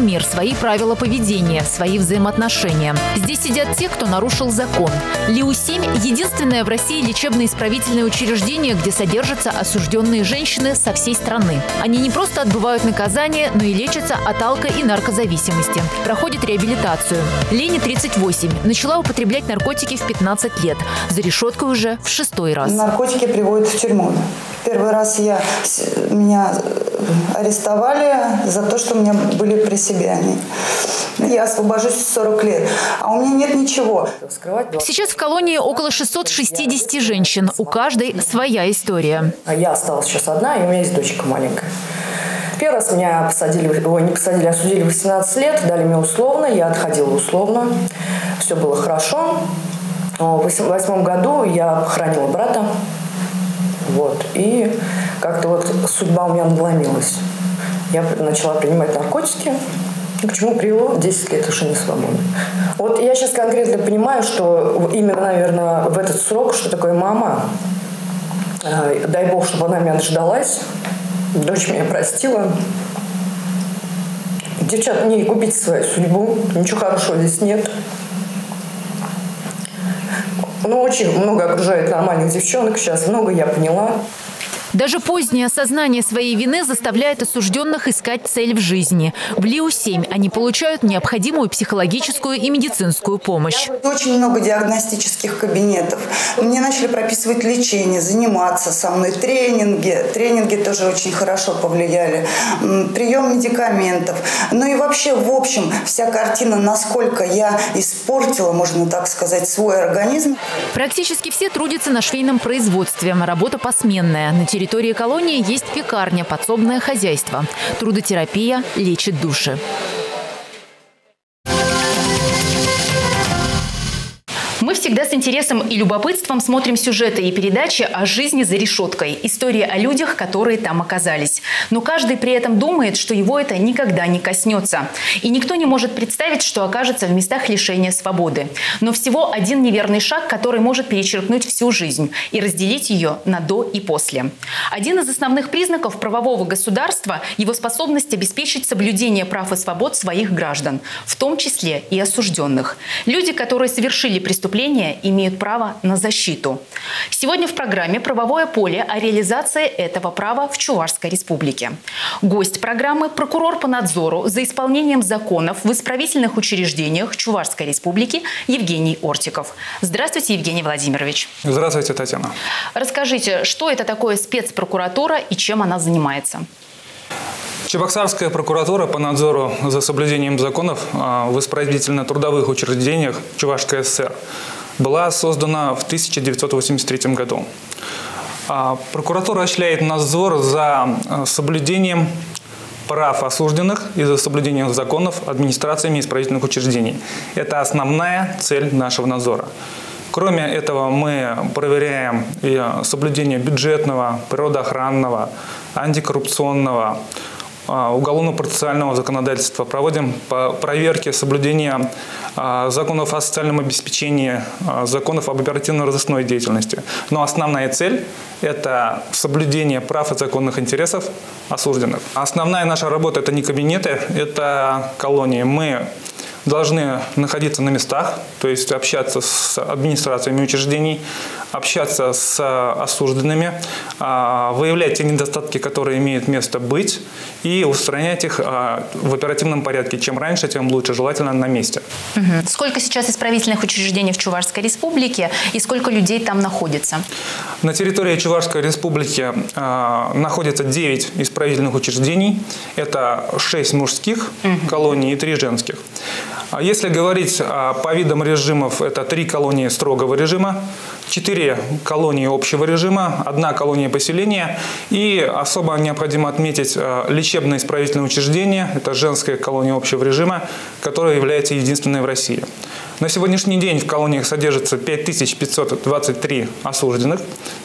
мир, свои правила поведения, свои взаимоотношения. Здесь сидят те, кто нарушил закон. ЛИУ-7 – единственное в России лечебно-исправительное учреждение, где содержатся осужденные женщины со всей страны. Они не просто отбывают наказание, но и лечатся от алко- и наркозависимости. Проходят реабилитацию. Лене 38. Начала употреблять наркотики в 15 лет. За решеткой уже в шестой раз. Наркотики приводят в тюрьму. Первый раз я, меня арестовали за то, что у меня были при себе они. Я освобожусь в 40 лет, а у меня нет ничего. Сейчас в колонии около 660 женщин. У каждой своя история. А я осталась сейчас одна, и у меня есть дочка маленькая. Первый раз меня посадили, ой, не посадили, а осудили 18 лет, дали мне условно, я отходила условно. Все было хорошо. В восьмом году я похоронила брата. Вот. И как-то вот судьба у меня надломилась. Я начала принимать наркотики, к чему привело 10 лет лишения свободы. Вот я сейчас конкретно понимаю, что именно, наверное, в этот срок, что такое мама, э, дай бог, чтобы она меня дождалась, дочь меня простила. Девчат, не губите свою судьбу, ничего хорошего здесь нет. Ну, очень много окружает нормальных девчонок сейчас, много я поняла. Даже позднее осознание своей вины заставляет осужденных искать цель в жизни. В ЛИУ-7 они получают необходимую психологическую и медицинскую помощь. Очень много диагностических кабинетов. Мне начали прописывать лечение, заниматься со мной, тренинги. Тренинги тоже очень хорошо повлияли. Прием медикаментов. Ну и вообще, в общем, вся картина, насколько я испортила, можно так сказать, свой организм. Практически все трудятся на швейном производстве. Работа посменная. На территории колонии есть пекарня, подсобное хозяйство. Трудотерапия лечит души. Мы всегда с интересом и любопытством смотрим сюжеты и передачи о жизни за решеткой. Истории о людях, которые там оказались. Но каждый при этом думает, что его это никогда не коснется. И никто не может представить, что окажется в местах лишения свободы. Но всего один неверный шаг, который может перечеркнуть всю жизнь и разделить ее на до и после. Один из основных признаков правового государства – его способность обеспечить соблюдение прав и свобод своих граждан, в том числе и осужденных. Люди, которые совершили преступление, преступления имеют право на защиту. Сегодня в программе «Правовое поле» о реализации этого права в Чувашской республике. Гость программы – прокурор по надзору за исполнением законов в исправительных учреждениях Чувашской республики Евгений Ортиков. Здравствуйте, Евгений Владимирович. Здравствуйте, Татьяна. Расскажите, что это такое спецпрокуратура и чем она занимается? Чебоксарская прокуратура по надзору за соблюдением законов а, в исправительно-трудовых учреждениях Чувашской ССР была создана в 1983 году. А, прокуратура осуществляет надзор за а, соблюдением прав осужденных и за соблюдением законов администрациями исправительных учреждений. Это основная цель нашего надзора. Кроме этого, мы проверяем и соблюдение бюджетного, природоохранного, антикоррупционного, уголовно-процессуального законодательства, проводим проверки соблюдения а, законов о социальном обеспечении, а, законов об оперативно-розыскной деятельности. Но основная цель – это соблюдение прав и законных интересов осужденных. Основная наша работа – это не кабинеты, это колонии. Мы должны находиться на местах, то есть общаться с администрациями учреждений, общаться с осужденными, а, выявлять те недостатки, которые имеют место быть, и устранять их а, в оперативном порядке. Чем раньше, тем лучше, желательно на месте. Угу. Сколько сейчас исправительных учреждений в Чувашской республике и сколько людей там находится? На территории Чувашской республики э, находится 9 исправительных учреждений. Это 6 мужских угу. колоний и 3 женских. А если говорить а, по видам режимов, это три колонии строгого режима, четыре колонии общего режима, одна колония поселения и особо необходимо отметить а, лечебно-исправительное учреждение, это женская колония общего режима, которая является единственной в России. На сегодняшний день в колониях содержится 5523 осужденных.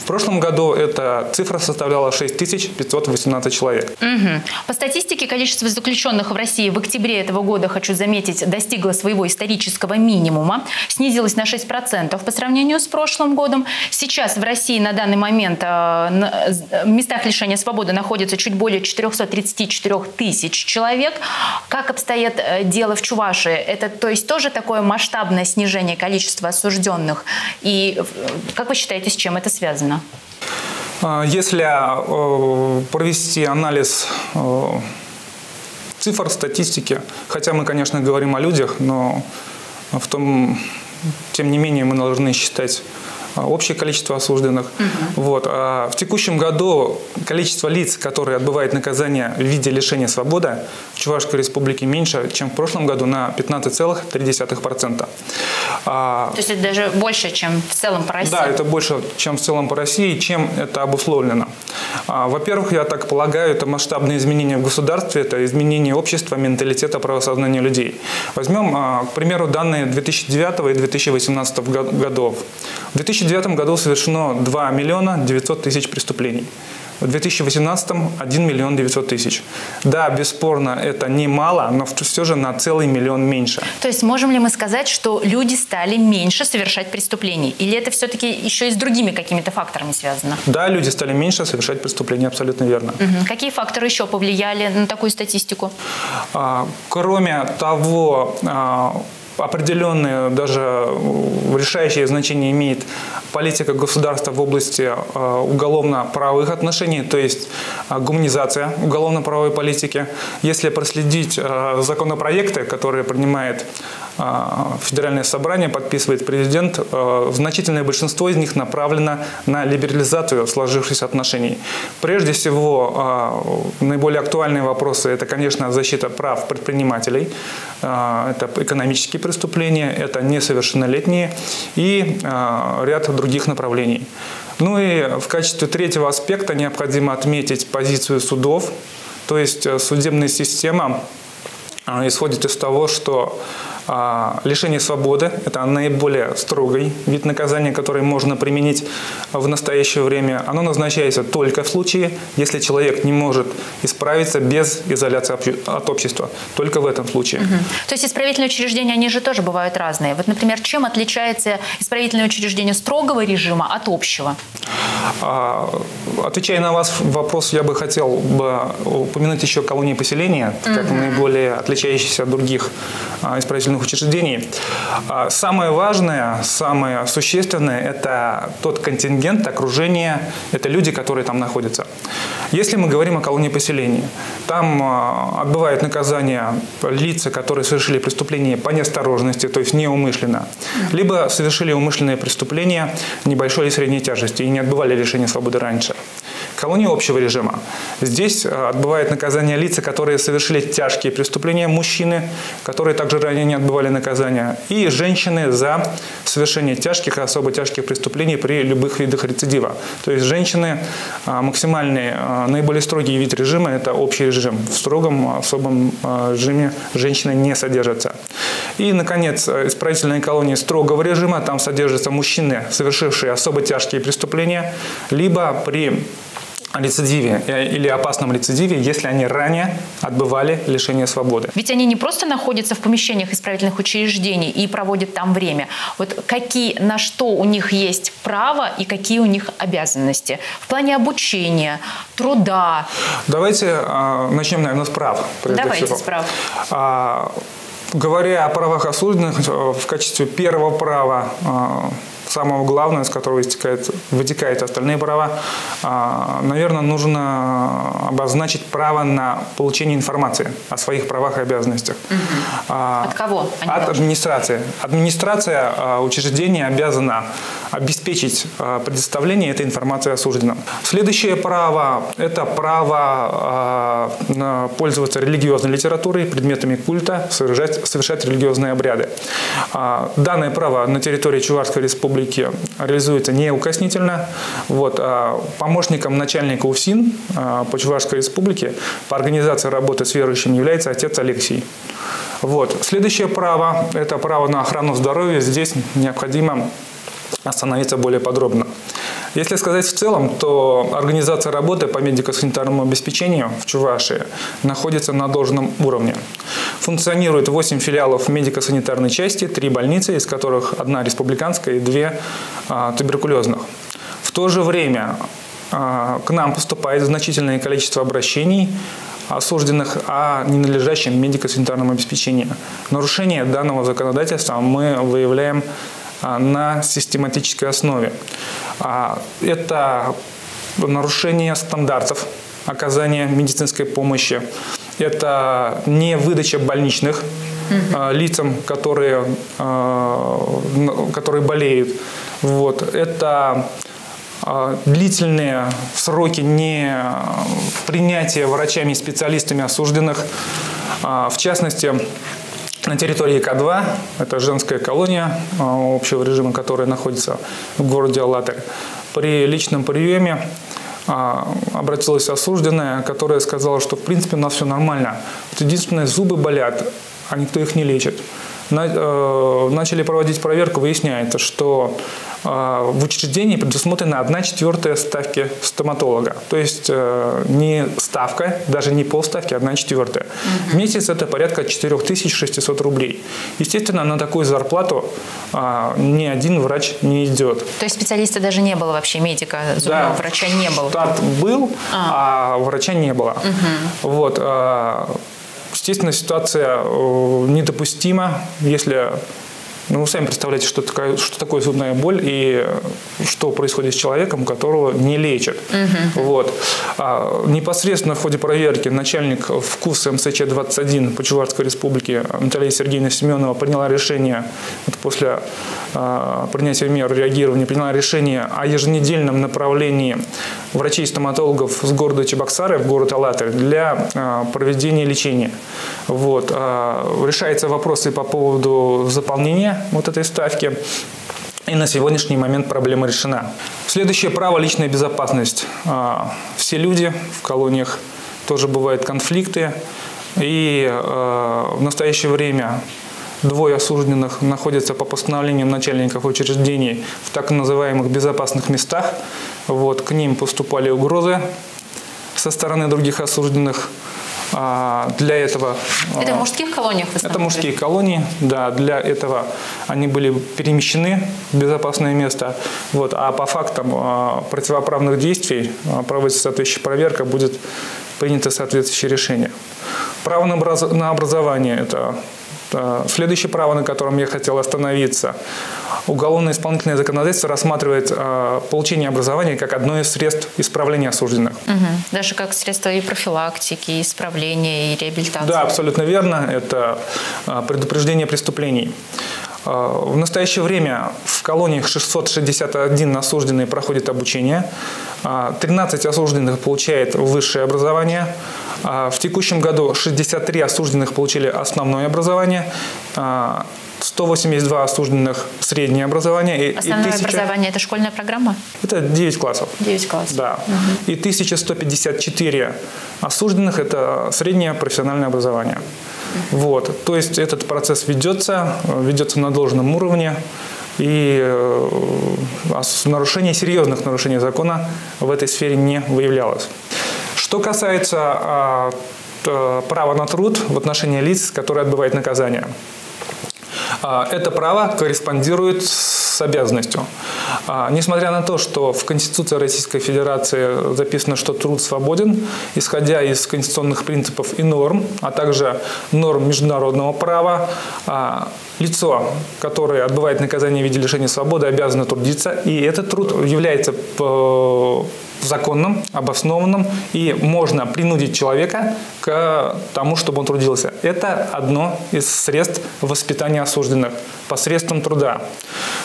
В прошлом году эта цифра составляла 6518 человек. Угу. По статистике, количество заключенных в России в октябре этого года, хочу заметить, достигло своего исторического минимума, снизилось на 6% по сравнению с прошлым годом. Сейчас в России на данный момент э, в местах лишения свободы находится чуть более 434 тысяч человек. Как обстоит э, дело в Чувашии? Это, то есть, тоже такое масштабное снижение количества осужденных? И э, как вы считаете, с чем это связано? А, если провести анализ цифр, статистики, хотя мы, конечно, говорим о людях, но в том, тем не менее, мы должны считать общее количество осужденных. Угу. Вот. А в текущем году количество лиц, которые отбывают наказание в виде лишения свободы в Чувашской республике меньше, чем в прошлом году на 15,3%. А, То есть это даже больше, чем в целом по России? Да, это больше, чем в целом по России, чем это обусловлено. А, во-первых, я так полагаю, это масштабные изменения в государстве, это изменение общества, менталитета, правосознания людей. Возьмем, к примеру, данные 2009 и 2018 годов. В 2009 году совершено 2 миллиона 900 тысяч преступлений. В 2018 1 миллион 900 тысяч. Да, бесспорно, это немало, но все же на целый миллион меньше. То есть можем ли мы сказать, что люди стали меньше совершать преступлений? Или это все-таки еще и с другими какими-то факторами связано? Да, люди стали меньше совершать преступления, абсолютно верно. Угу. Какие факторы еще повлияли на такую статистику? А, кроме того, а, определенные, даже решающее значение имеет политика государства в области э, уголовно-правовых отношений, то есть э, гуманизация уголовно-правовой политики. Если проследить э, законопроекты, которые принимает Федеральное собрание, подписывает президент, значительное большинство из них направлено на либерализацию сложившихся отношений. Прежде всего, наиболее актуальные вопросы – это, конечно, защита прав предпринимателей, это экономические преступления, это несовершеннолетние и ряд других направлений. Ну и в качестве третьего аспекта необходимо отметить позицию судов, то есть э, судебная система э, исходит из того, что а, лишение свободы – это наиболее строгий вид наказания, который можно применить в настоящее время. Оно назначается только в случае, если человек не может исправиться без изоляции от общества. Только в этом случае. Угу. То есть исправительные учреждения, они же тоже бывают разные. Вот, например, чем отличается исправительное учреждение строгого режима от общего? А, отвечая на ваш вопрос, я бы хотел бы упомянуть еще колонии поселения, как угу. наиболее отличающиеся от других а, исправительных учреждений. А, самое важное, самое существенное – это тот контингент, окружение, это люди, которые там находятся. Если мы говорим о колонии поселений, там отбывают наказание лица, которые совершили преступление по неосторожности, то есть неумышленно, либо совершили умышленное преступление небольшой или средней тяжести и не отбывали лишение свободы раньше. Колония общего режима. Здесь а, отбывают наказание лица, которые совершили тяжкие преступления, мужчины, которые также ранее не отбывали наказания, и женщины за совершение тяжких и особо тяжких преступлений при любых видах рецидива. То есть женщины а, максимальный, а, наиболее строгий вид режима – это общий режим. В строгом особом режиме женщины не содержатся. И, наконец, исправительные колонии строгого режима, там содержатся мужчины, совершившие особо тяжкие преступления, либо при рецидиве э, или опасном рецидиве, если они ранее отбывали лишение свободы. Ведь они не просто находятся в помещениях исправительных учреждений и проводят там время. Вот какие, на что у них есть право и какие у них обязанности в плане обучения, труда? Давайте э, начнем, наверное, с прав. Давайте всего. с прав. А, говоря о правах осужденных, э, в качестве первого права самого главного, из которого истекает, вытекают остальные права, наверное, нужно обозначить право на получение информации о своих правах и обязанностях. Угу. От кого? Они от администрации. Администрация а, учреждения обязана обеспечить предоставление этой информации осужденным. Следующее право – это право пользоваться религиозной литературой, предметами культа, совершать, совершать религиозные обряды. Данное право на территории Чувашской республики реализуется неукоснительно. Вот, а помощником начальника УФСИН а, по Чувашской республике по организации работы с верующими является отец Алексей. Вот. Следующее право – это право на охрану здоровья. Здесь необходимо остановиться более подробно. Если сказать в целом, то организация работы по медико-санитарному обеспечению в Чувашии находится на должном уровне. Функционирует 8 филиалов медико-санитарной части, 3 больницы, из которых одна республиканская и 2 а, туберкулезных. В то же время к нам поступает значительное количество обращений осужденных о ненадлежащем медико-санитарном обеспечении. Нарушение данного законодательства мы выявляем а, на систематической основе. А, это нарушение стандартов оказания медицинской помощи. Это не выдача больничных угу. лицам, которые, которые болеют. Вот. Это длительные сроки не принятия врачами и специалистами осужденных. В частности, на территории К2, это женская колония а, общего режима, которая находится в городе Алатырь, при личном приеме а, обратилась осужденная, которая сказала, что в принципе у нас все нормально. Вот единственное, зубы болят, а никто их не лечит. Э, начали проводить проверку, выясняется, что э, в учреждении предусмотрена 1 четвертая ставки стоматолога. То есть э, не ставка, даже не полставки, а 1 четвертая. Угу. В месяц это порядка 4600 рублей. Естественно, на такую зарплату ни один врач не идет. То есть специалиста даже не было вообще, медика, зубного да, врача не было? Штат был, а, а врача не было. Угу. Вот. Естественно, ситуация э, недопустима, если ну, вы сами представляете, что такое, что такое зубная боль и что происходит с человеком, которого не лечат. Угу. Вот. А, непосредственно в ходе проверки начальник вкуса МСЧ-21 по Чувашской республике Наталья Сергеевна Семенова приняла решение вот после а, принятия мер реагирования, приняла решение о еженедельном направлении врачей-стоматологов с города Чебоксары в город Алатырь для а, проведения лечения. Вот. А, решается вопросы по поводу заполнения вот этой ставки. И на сегодняшний момент проблема решена. Следующее право – личная безопасность. А, все люди в колониях тоже бывают конфликты. И а, в настоящее время двое осужденных находятся по постановлениям начальников учреждений в так называемых безопасных местах. Вот, к ним поступали угрозы со стороны других осужденных. А, для этого... Это в мужских колониях? В это мужские колонии, да. Для этого они были перемещены в безопасное место. Вот, а по фактам а, противоправных действий а, проводится соответствующая проверка, будет принято соответствующее решение. Право на образование – это Следующее право, на котором я хотел остановиться. Уголовно-исполнительное законодательство рассматривает э, получение образования как одно из средств исправления осужденных. Угу. Даже как средство и профилактики, и исправления, и реабилитации. Да, абсолютно верно. Это э, предупреждение преступлений. Э, в настоящее время в колониях 661 осужденный проходит обучение, 13 осужденных получает высшее образование, в текущем году 63 осужденных получили основное образование, 182 осужденных среднее образование. И, Основное и 1000... образование – это школьная программа? Это 9 классов. 9 классов. Да. Угу. И 1154 осужденных – это среднее профессиональное образование. Вот. То есть этот процесс ведется, ведется на должном уровне. И э, нарушение, серьезных нарушений закона в этой сфере не выявлялось. Что касается а, права на труд в отношении лиц, которые отбывают наказание. А, это право корреспондирует с обязанностью. А, несмотря на то, что в Конституции Российской Федерации записано, что труд свободен, исходя из конституционных принципов и норм, а также норм международного права, а, лицо, которое отбывает наказание в виде лишения свободы, обязано трудиться, и этот труд является законным, обоснованным, и можно принудить человека к тому, чтобы он трудился. Это одно из средств воспитания осужденных посредством труда.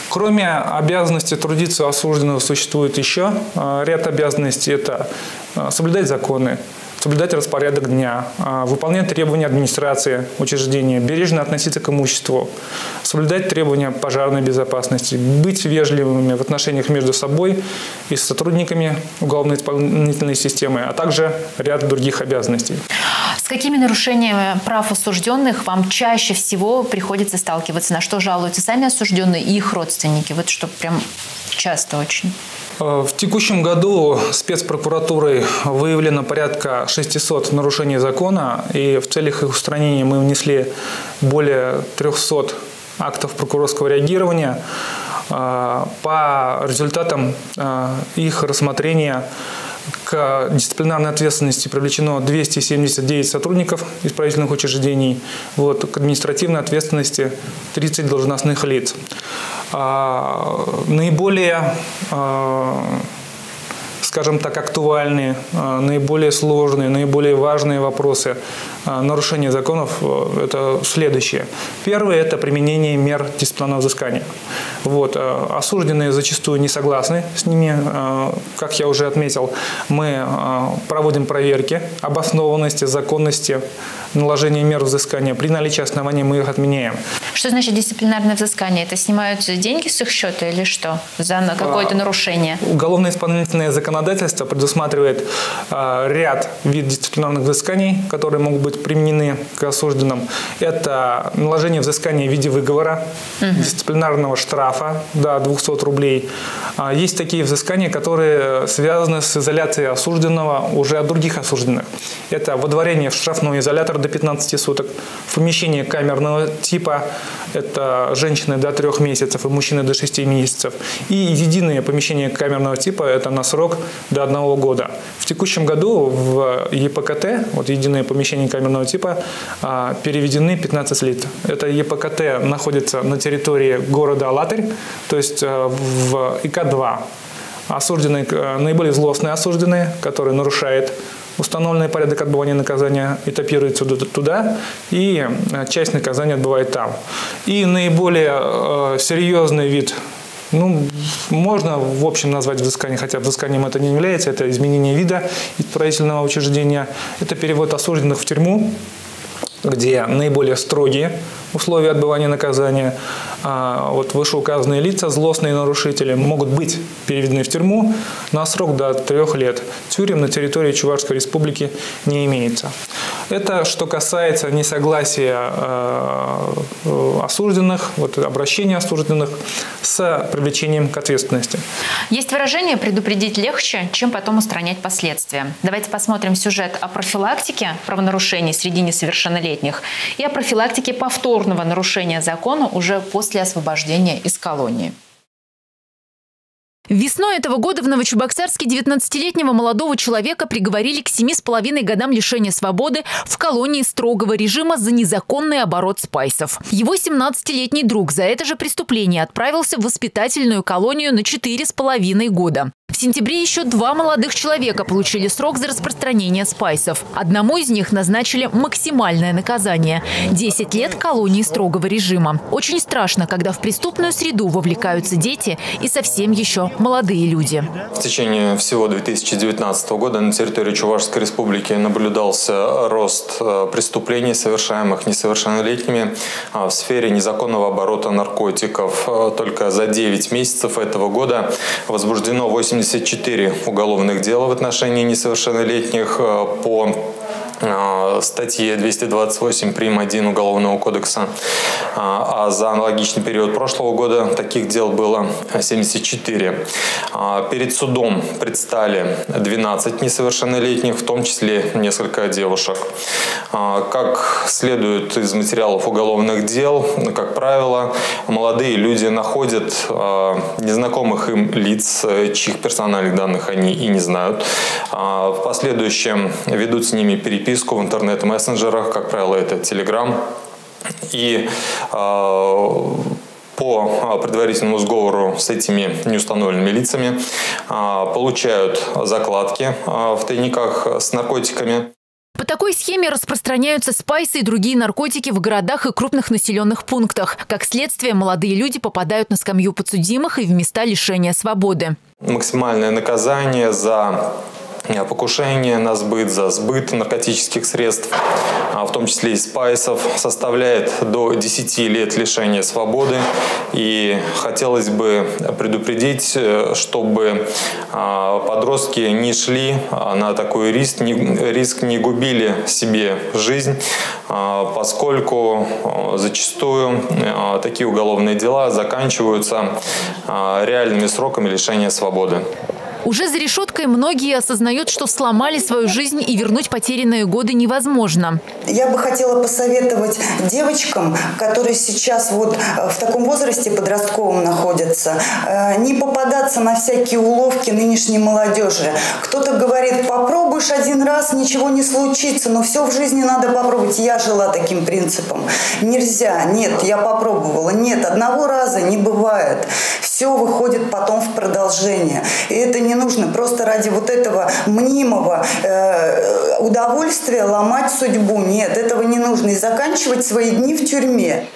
Кроме обязанности трудиться осужденного существует еще а, ряд обязанностей. Это а, соблюдать законы, соблюдать распорядок дня, а, выполнять требования администрации учреждения, бережно относиться к имуществу, соблюдать требования пожарной безопасности, быть вежливыми в отношениях между собой и с сотрудниками уголовно-исполнительной системы, а также ряд других обязанностей. какими нарушениями прав осужденных вам чаще всего приходится сталкиваться? На что жалуются сами осужденные и их родственники? Вот что прям часто очень. Э, в текущем году спецпрокуратурой выявлено порядка 600 нарушений закона, и в целях их устранения мы внесли более 300 актов прокурорского реагирования. Э, по результатам э, их рассмотрения к дисциплинарной ответственности привлечено 279 сотрудников исправительных учреждений, вот, к административной ответственности 30 должностных лиц. А, наиболее а, скажем так, актуальные, а, наиболее сложные, наиболее важные вопросы нарушения законов – это следующее. Первое – это применение мер дисциплинарного взыскания. Вот. Осужденные зачастую не согласны с ними. Как я уже отметил, мы проводим проверки обоснованности, законности наложения мер взыскания. При наличии оснований мы их отменяем. Что значит дисциплинарное взыскание? Это снимаются деньги с их счета или что? За какое-то а, нарушение? Уголовное исполнительное законодательство предусматривает а, ряд вид дисциплинарных взысканий, которые могут быть применены к осужденным. Это наложение взыскания в виде выговора, угу. дисциплинарного штрафа до 200 рублей. А, есть такие взыскания, которые связаны с изоляцией осужденного уже от других осужденных. Это водворение в штрафной изолятор до 15 суток, помещение камерного типа, это женщины до 3 месяцев и мужчины до 6 месяцев, и единое помещение камерного типа, это на срок до 1 года. В текущем году в ЕПКТ, вот единое помещение камерного типа, а, переведены 15 лиц. Это ЕПКТ находится на территории города Алатырь, то есть а, в ИК-2 осужденные, а, наиболее злостные осужденные, которые нарушают установленный порядок отбывания наказания этапируется туда, и э, часть наказания отбывает там. И наиболее э, серьезный вид ну, можно, в общем, назвать взыскание, хотя взысканием это не является. Это изменение вида исправительного учреждения. Это перевод осужденных в тюрьму, где наиболее строгие условия отбывания наказания. А вот вышеуказанные лица, злостные нарушители, могут быть переведены в тюрьму на срок до трех лет. Тюрем на территории Чувашской республики не имеется. Это что касается несогласия э, осужденных, вот обращения осужденных с привлечением к ответственности. Есть выражение «предупредить легче, чем потом устранять последствия». Давайте посмотрим сюжет о профилактике правонарушений среди несовершеннолетних и о профилактике повторного нарушения закона уже после освобождения из колонии. Весной этого года в Новочебоксарске 19-летнего молодого человека приговорили к 7,5 годам лишения свободы в колонии строгого режима за незаконный оборот спайсов. Его 17-летний друг за это же преступление отправился в воспитательную колонию на 4,5 года. В сентябре еще два молодых человека получили срок за распространение спайсов. Одному из них назначили максимальное наказание – 10 лет колонии строгого режима. Очень страшно, когда в преступную среду вовлекаются дети и совсем еще молодые люди. В течение всего 2019 года на территории Чувашской республики наблюдался рост э, преступлений, совершаемых несовершеннолетними а, в сфере незаконного оборота наркотиков. Э, только за 9 месяцев этого года возбуждено 80 74 уголовных дела в отношении несовершеннолетних э, по статье 228 прим. 1 Уголовного кодекса. А, а за аналогичный период прошлого года таких дел было 74. А, перед судом предстали 12 несовершеннолетних, в том числе несколько девушек. А, как следует из материалов уголовных дел, как правило, молодые люди находят незнакомых им лиц, чьих персональных данных они и не знают. В последующем ведут с ними переписку переписку в интернет-мессенджерах, как правило, это Telegram. И а, по а, предварительному сговору с этими неустановленными лицами а, получают закладки в тайниках с наркотиками. По такой схеме распространяются спайсы и другие наркотики в городах и крупных населенных пунктах. Как следствие, молодые люди попадают на скамью подсудимых и в места лишения свободы. Максимальное наказание за покушение на сбыт, за сбыт наркотических средств в том числе и спайсов, составляет до 10 лет лишения свободы. И хотелось бы предупредить, э, чтобы подростки не шли на такой риск, не, риск не губили себе жизнь, поскольку зачастую такие уголовные дела заканчиваются реальными сроками лишения свободы. Уже за решеткой многие осознают, что сломали свою жизнь и вернуть потерянные годы невозможно. Я бы хотела посоветовать девочкам, которые сейчас вот э, в таком возрасте подростковом находятся, э, не попадаться на всякие уловки нынешней молодежи. Кто-то говорит, попробуешь один раз, ничего не случится, но все в жизни надо попробовать. Я жила таким принципом. Нельзя, нет, я попробовала. Нет, одного раза не бывает. Все выходит потом в продолжение. И это не не нужно просто ради вот этого мнимого э, удовольствия ломать судьбу. Нет, этого не нужно. И заканчивать свои дни в тюрьме.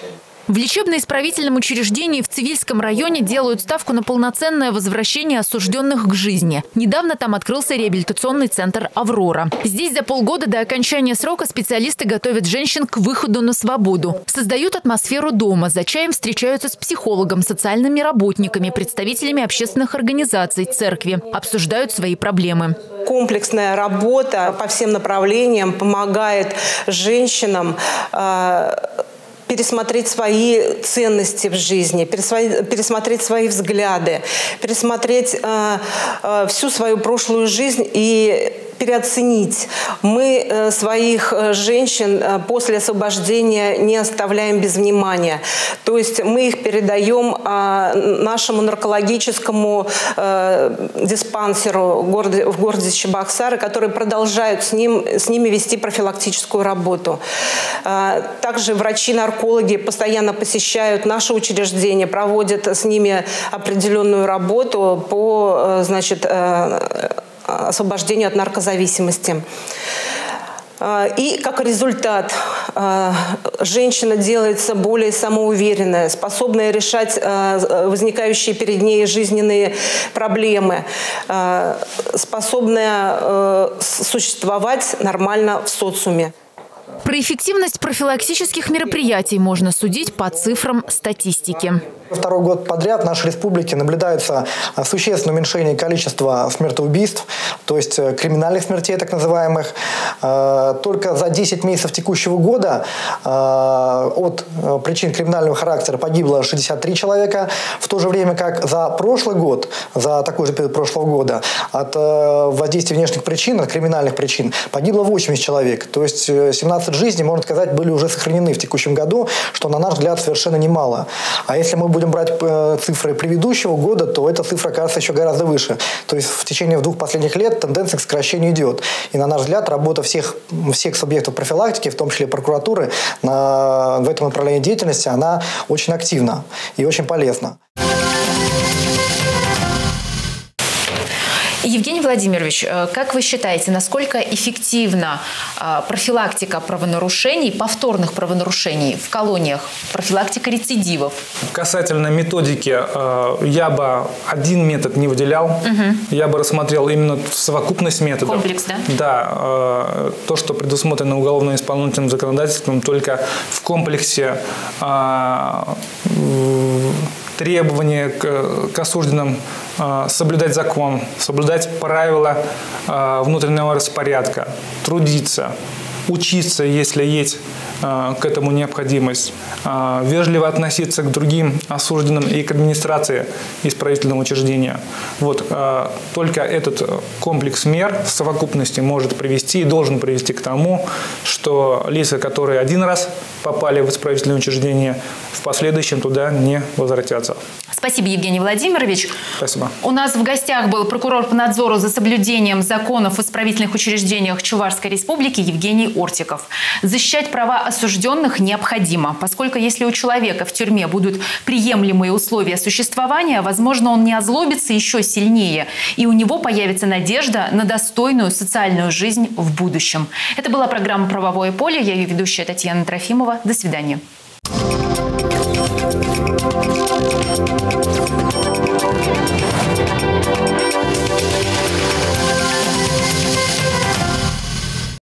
В лечебно-исправительном учреждении в Цивильском районе делают ставку на полноценное возвращение осужденных к жизни. Недавно там открылся реабилитационный центр «Аврора». Здесь за полгода до окончания срока специалисты готовят женщин к выходу на свободу. Создают атмосферу дома. За чаем встречаются с психологом, социальными работниками, представителями общественных организаций, церкви. Обсуждают свои проблемы комплексная работа по всем направлениям помогает женщинам э, пересмотреть свои ценности в жизни, пересмотреть свои взгляды, пересмотреть э, э, всю свою прошлую жизнь и переоценить. Мы э, своих э, женщин э, после освобождения не оставляем без внимания. То есть мы их передаем а, нашему наркологическому диспансеру в городе Чебоксары, которые продолжают с, ним, с ними вести профилактическую работу. Также врачи-наркологи постоянно посещают наши учреждения, проводят с ними определенную работу по значит, освобождению от наркозависимости. А, и как результат а, женщина делается более самоуверенная, способная решать а, возникающие перед ней жизненные проблемы, способная существовать нормально в социуме. Про эффективность профилактических мероприятий можно судить по цифрам статистики. Второй год подряд в нашей республике наблюдается а, существенное уменьшение количества смертоубийств, то есть э, криминальных смертей так называемых. А, только за 10 месяцев текущего года а, от э, причин криминального характера погибло 63 человека, в то же время как за прошлый год, за такой же период прошлого года, от э, воздействия внешних причин, от криминальных причин погибло 80 человек. То есть 17 жизней, можно сказать, были уже сохранены в текущем году, что на наш взгляд совершенно немало. А если мы будем брать э, цифры предыдущего года, то эта цифра кажется еще гораздо выше. То есть в течение двух последних лет тенденция к сокращению идет. И на наш взгляд работа всех, всех субъектов профилактики, в том числе прокуратуры, на, в этом направлении деятельности, она очень активна и очень полезна. Евгений Владимирович, э, как вы считаете, насколько эффективна э, профилактика правонарушений, повторных правонарушений в колониях, профилактика рецидивов? Касательно методики, э, я бы один метод не выделял. Угу. Я бы рассмотрел именно совокупность методов. Комплекс, да? Да. То, что предусмотрено уголовно-исполнительным законодательством, только в комплексе требования к, к осужденным э, соблюдать закон, соблюдать правила э, внутреннего распорядка, трудиться, учиться, если есть к этому необходимость, э, вежливо относиться к другим осужденным и к администрации исправительного учреждения. Вот э, только этот комплекс мер в совокупности может привести и должен привести к тому, что лица, которые один раз попали в исправительное учреждение, в последующем туда не возвратятся. Спасибо, Евгений Владимирович. Спасибо. У нас в гостях был прокурор по надзору за соблюдением законов в исправительных учреждениях Чувашской республики Евгений Ортиков. Защищать права осужденных необходимо, поскольку если у человека в тюрьме будут приемлемые условия существования, возможно, он не озлобится еще сильнее, и у него появится надежда на достойную социальную жизнь в будущем. Это была программа «Правовое поле». Я ее ведущая Татьяна Трофимова. До свидания.